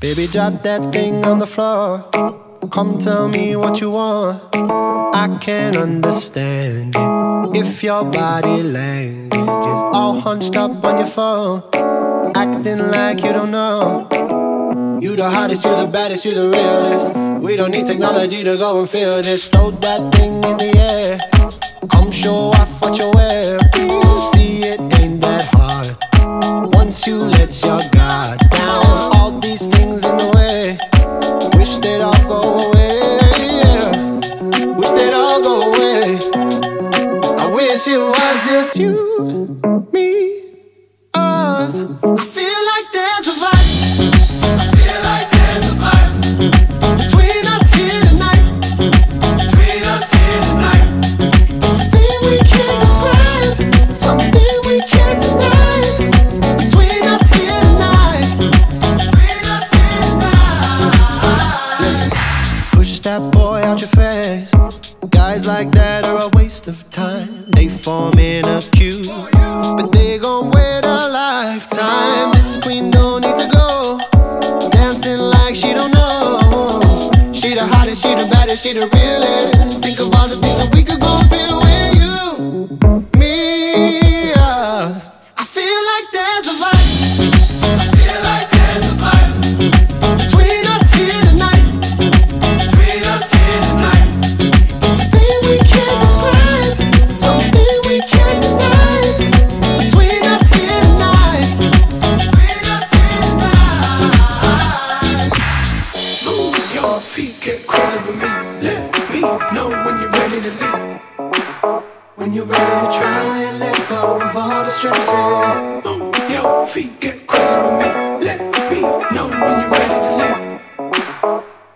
Baby, drop that thing on the floor. Come tell me what you want. I can't understand it. If your body language is all hunched up on your phone, acting like you don't know. You the hottest, you the baddest, you the realest. We don't need technology to go and feel this. Throw that thing in the air. Come show off what you wear. Just you, like that are a waste of time. They form in a queue, but they gon' wait a lifetime. This queen don't need to go dancing like she don't know. She the hottest, she the baddest, she the realest. Think of all the things that we could go feel with you, me, us. I feel like there's a vibe Your feet, get crazy with me. Let me know when you're ready to leave. when you're ready to try and let go of all the stress. Move your feet, get crazy with me. Let me know when you're ready to leave.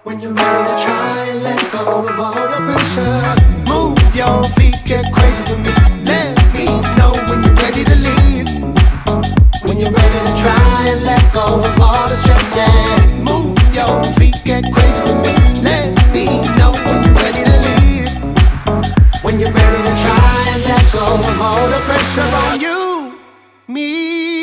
When you're ready to try and let go of all the pressure. Move your feet, get crazy with me. Let me know when you're try and let go of all the pressure on you, me.